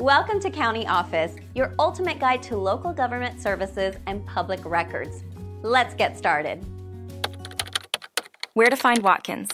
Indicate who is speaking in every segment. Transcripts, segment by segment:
Speaker 1: Welcome to County Office, your ultimate guide to local government services and public records. Let's get started.
Speaker 2: Where to find Watkins?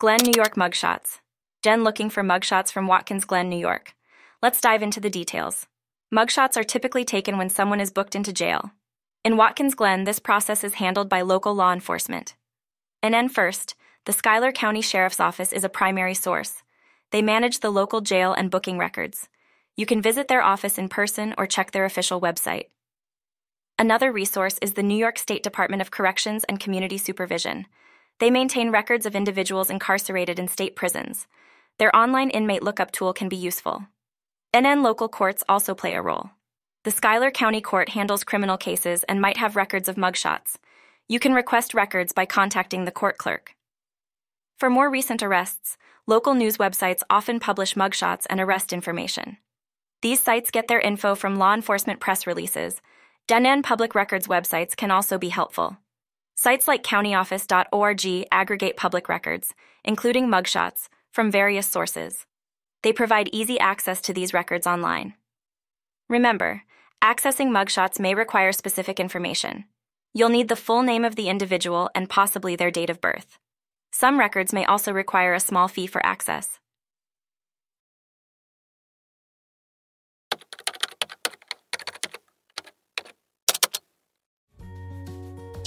Speaker 2: Glen, New York mugshots. Jen looking for mugshots from Watkins Glen, New York. Let's dive into the details. Mugshots are typically taken when someone is booked into jail. In Watkins Glen, this process is handled by local law enforcement. And first, the Schuyler County Sheriff's Office is a primary source. They manage the local jail and booking records. You can visit their office in person or check their official website. Another resource is the New York State Department of Corrections and Community Supervision. They maintain records of individuals incarcerated in state prisons. Their online inmate lookup tool can be useful. NN local courts also play a role. The Schuyler County Court handles criminal cases and might have records of mugshots. You can request records by contacting the court clerk. For more recent arrests, local news websites often publish mugshots and arrest information. These sites get their info from law enforcement press releases. Denan public records websites can also be helpful. Sites like countyoffice.org aggregate public records, including mugshots, from various sources. They provide easy access to these records online. Remember, accessing mugshots may require specific information. You'll need the full name of the individual and possibly their date of birth. Some records may also require a small fee for access.